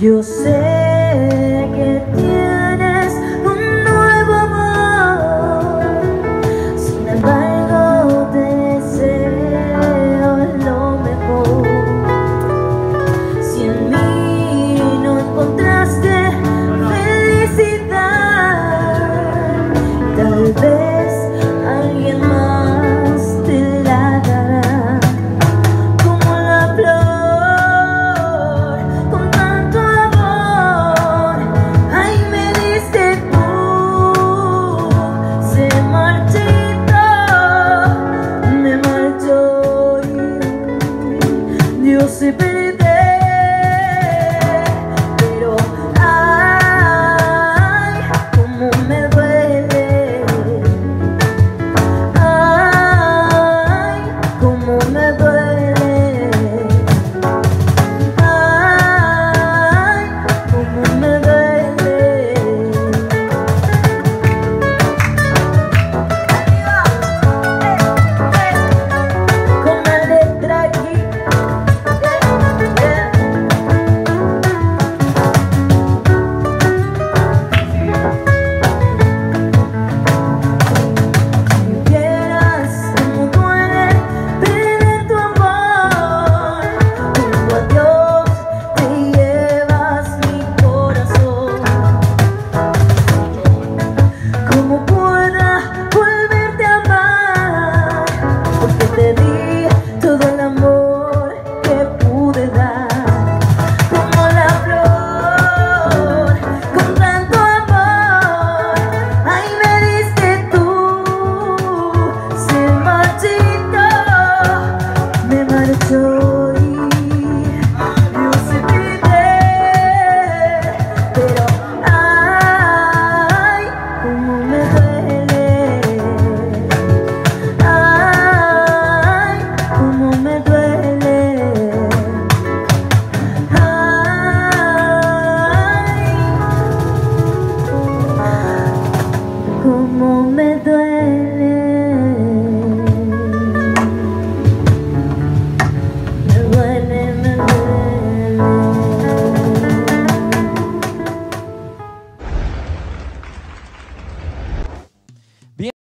Yo sé me